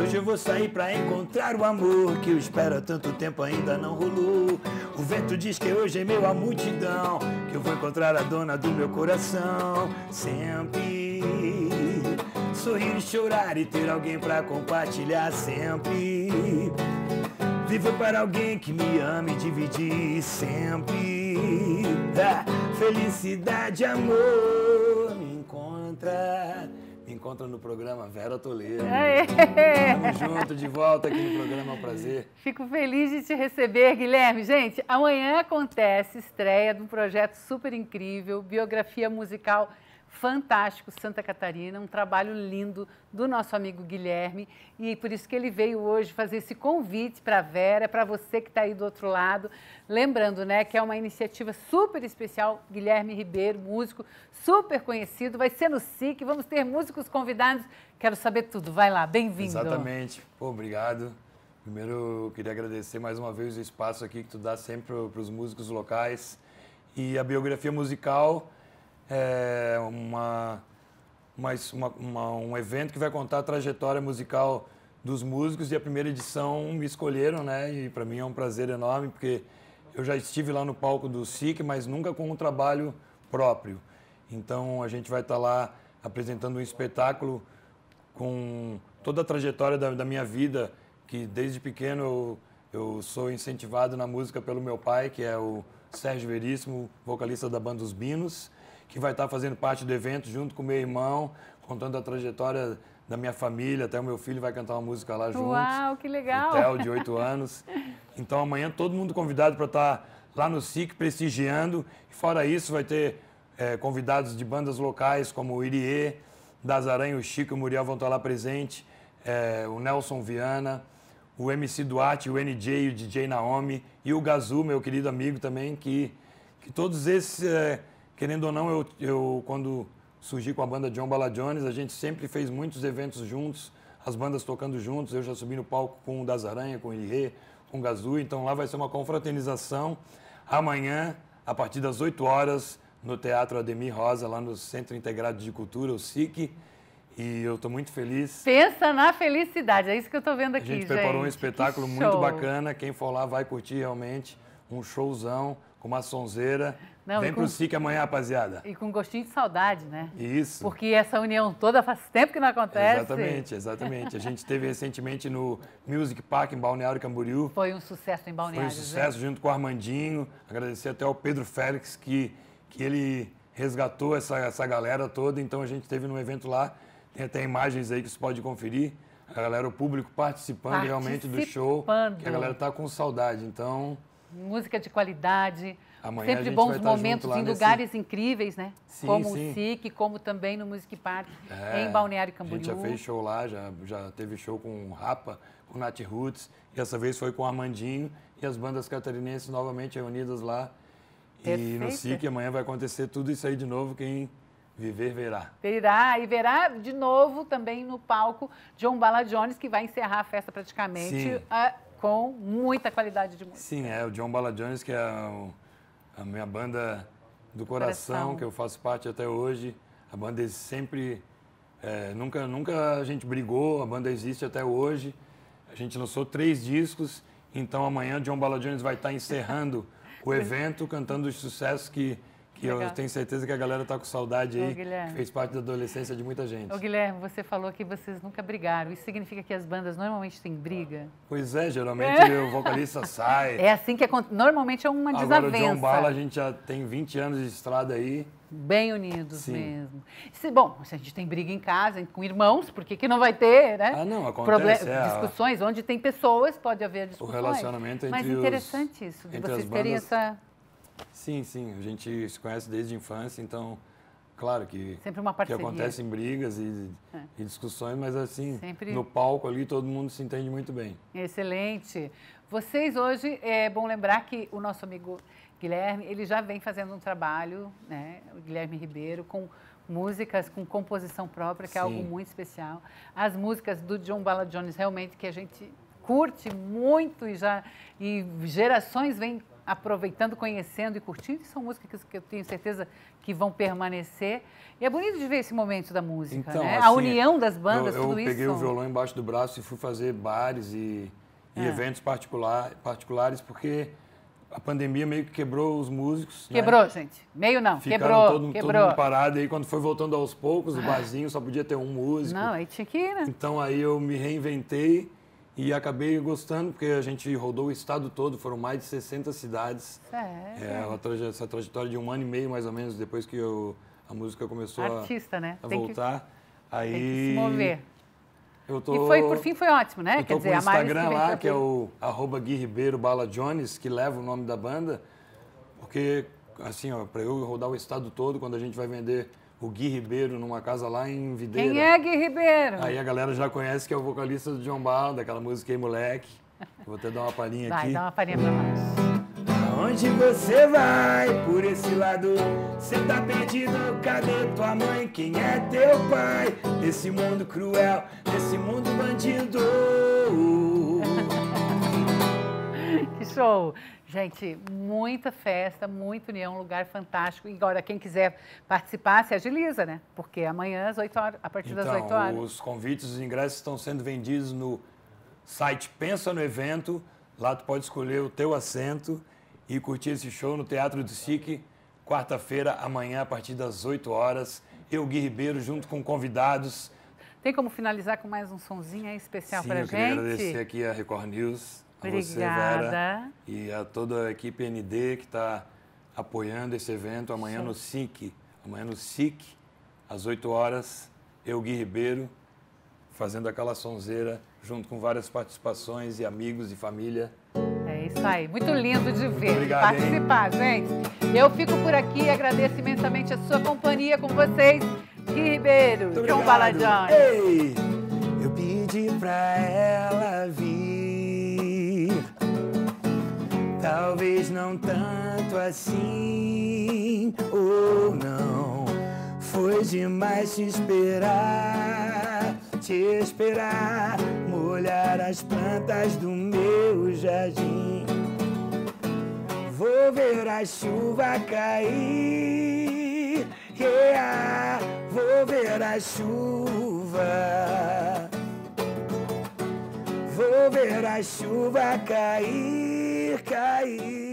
hoje eu vou sair pra encontrar o amor que eu espero há tanto tempo ainda não rolou. O vento diz que hoje é meu a multidão, que eu vou encontrar a dona do meu coração. Sempre sorrir e chorar e ter alguém pra compartilhar sempre. Vivo para alguém que me ame e dividir sempre. Da felicidade, amor, encontra no programa Vera Toledo. Aê! Tamo junto, de volta aqui no programa, é prazer. Fico feliz de te receber, Guilherme. Gente, amanhã acontece estreia de um projeto super incrível, biografia musical fantástico Santa Catarina, um trabalho lindo do nosso amigo Guilherme e por isso que ele veio hoje fazer esse convite para a Vera, para você que está aí do outro lado. Lembrando, né, que é uma iniciativa super especial, Guilherme Ribeiro, músico super conhecido, vai ser no SIC, vamos ter músicos convidados. Quero saber tudo, vai lá, bem-vindo. Exatamente. Pô, obrigado. Primeiro, eu queria agradecer mais uma vez o espaço aqui que tu dá sempre para os músicos locais. E a biografia musical é uma, uma, uma, um evento que vai contar a trajetória musical dos músicos e a primeira edição me escolheram, né? E para mim é um prazer enorme porque eu já estive lá no palco do SIC, mas nunca com um trabalho próprio. Então a gente vai estar tá lá apresentando um espetáculo com toda a trajetória da, da minha vida, que desde pequeno eu, eu sou incentivado na música pelo meu pai, que é o Sérgio Veríssimo, vocalista da banda Os Binos que vai estar fazendo parte do evento junto com meu irmão, contando a trajetória da minha família, até o meu filho vai cantar uma música lá junto. Uau, que legal! O Theo, de 8 anos. Então amanhã todo mundo convidado para estar lá no SIC prestigiando. E fora isso, vai ter é, convidados de bandas locais como o Irie, Das Aranha, o Chico e o Muriel vão estar lá presente, é, o Nelson Viana, o MC Duarte, o NJ, o DJ Naomi e o Gazu, meu querido amigo também, que, que todos esses... É, querendo ou não, eu, eu quando surgi com a banda John Bala Jones, a gente sempre fez muitos eventos juntos, as bandas tocando juntos. Eu já subi no palco com o Das Aranha, com o Irê, com o Gazu, então lá vai ser uma confraternização. Amanhã, a partir das 8 horas, no Teatro Ademir Rosa, lá no Centro Integrado de Cultura, o SIC. E eu estou muito feliz. Pensa na felicidade, é isso que eu estou vendo aqui, A gente, gente. preparou um espetáculo muito bacana. Quem for lá vai curtir realmente um showzão com uma sonzeira. Não, Vem com, pro SIC amanhã, rapaziada. E com gostinho de saudade, né? Isso. Porque essa união toda faz tempo que não acontece. Exatamente, exatamente. A gente teve recentemente no Music Park, em Balneário Camboriú. Foi um sucesso em Balneário. Foi um sucesso, né? junto com o Armandinho. Agradecer até ao Pedro Félix, que, que ele resgatou essa, essa galera toda. Então a gente teve no evento lá, tem até imagens aí que você pode conferir. A galera, o público participando, participando. realmente do show. Que a galera tá com saudade, então... Música de qualidade Amanhã Sempre bons momentos em nesse... lugares incríveis, né? Sim, como sim. o SIC, como também no Music Park, é, em Balneário Camboriú. A gente já fez show lá, já, já teve show com o Rapa, com o Nat Roots, e essa vez foi com o Armandinho e as bandas catarinenses novamente reunidas lá. Perfeito. E no SIC amanhã vai acontecer tudo isso aí de novo, quem viver verá. Verá, e verá de novo também no palco John Bala Jones, que vai encerrar a festa praticamente uh, com muita qualidade de música. Sim, é o John Bala Jones, que é o a minha banda do coração, coração, que eu faço parte até hoje. A banda sempre. É, nunca, nunca a gente brigou, a banda existe até hoje. A gente lançou três discos, então amanhã John Bala Jones vai estar encerrando o evento, cantando os sucessos que que Legal. eu tenho certeza que a galera está com saudade aí, que fez parte da adolescência de muita gente. Ô, Guilherme, você falou que vocês nunca brigaram. Isso significa que as bandas normalmente têm briga? Pois é, geralmente é. o vocalista sai. É assim que é, normalmente é uma desavença. Agora o John Bala, a gente já tem 20 anos de estrada aí. Bem unidos Sim. mesmo. Se, bom, se a gente tem briga em casa, com irmãos, por que, que não vai ter, né? Ah, não, acontece. Problem é, discussões, onde tem pessoas, pode haver discussões. O relacionamento entre Mas interessante os, isso, de vocês terem essa Sim, sim. A gente se conhece desde a infância, então, claro que, Sempre uma parceria. que acontecem brigas e, é. e discussões, mas assim, Sempre... no palco ali todo mundo se entende muito bem. Excelente. Vocês hoje, é bom lembrar que o nosso amigo Guilherme, ele já vem fazendo um trabalho, né, o Guilherme Ribeiro, com músicas com composição própria, que Sim. é algo muito especial. As músicas do John Bala Jones, realmente, que a gente curte muito e já e gerações vêm aproveitando, conhecendo e curtindo. E são músicas que eu tenho certeza que vão permanecer. E é bonito de ver esse momento da música, Então, né? assim, a união das bandas, eu, eu tudo isso. peguei o violão embaixo do braço e fui fazer bares e, e É. eventos particular, particulares, porque a pandemia meio que quebrou os músicos. né? Quebrou, gente. Meio não, Ficaram quebrou, todo, todo quebrou. mundo parado. E aí, quando foi voltando aos poucos, o barzinho só podia ter um músico. Não, aí tinha que ir, né? Então, aí eu me reinventei e acabei gostando, porque a gente rodou o estado todo, foram mais de 60 cidades. É, É, traje- essa trajetória de um ano e meio, mais ou menos, depois que eu- a música começou a, artista, né? a Tem que, voltar. aí tem que se mover. Eu tô, E foi, por fim, foi ótimo, né? eu Quer dizer, com o a Instagram lá, que é o arroba Gui Ribeiro Bala Jones, que leva o nome da banda, porque, assim, ó, para eu rodar o estado todo, quando a gente vai vender o Gui Ribeiro numa casa lá em Videira. Quem é Gui Ribeiro? Aí a galera já conhece que é o vocalista do John Bala, daquela música aí, moleque. Vou até dar uma palhinha Vai, aqui. dá uma farinha pra nós. Aonde você vai por esse lado? Cê tá perdido? Cadê tua mãe? Quem é teu pai? Nesse mundo cruel, nesse mundo bandido. Que show! Gente, muita festa, muita união, um lugar fantástico. E agora, quem quiser participar, se agiliza, né? Porque amanhã, às 8 horas, a partir das 8 horas. Então, os convites, os ingressos estão sendo vendidos no site Pensa no Evento. Lá tu pode escolher o teu assento e curtir esse show no Teatro do SIC, quarta-feira, amanhã, a partir das 8 horas. Eu, Gui Ribeiro, junto com convidados. Tem como finalizar com mais um sonzinho aí especial Sim, pra eu queria gente? agradecer aqui a Record News, a você, Obrigada. Vera, e a toda a equipe ND que está apoiando esse evento amanhã no SIC. Amanhã no SIC, às 8 horas, eu, Gui Ribeiro, fazendo aquela sonzeira, junto com várias participações e amigos e família. É isso aí, muito lindo de ver, Obrigado, hein? participar, gente. Eu fico por aqui e agradeço imensamente a sua companhia com vocês. Gui Ribeiro, Muito obrigado. Baladione. Ei, eu pedi pra ela vir. Talvez não tanto assim, ou não. Foi demais te esperar, te esperar, molhar as plantas do meu jardim. Vou ver a chuva cair, yeah, vou ver a chuva. Vou ver a chuva cair, cair.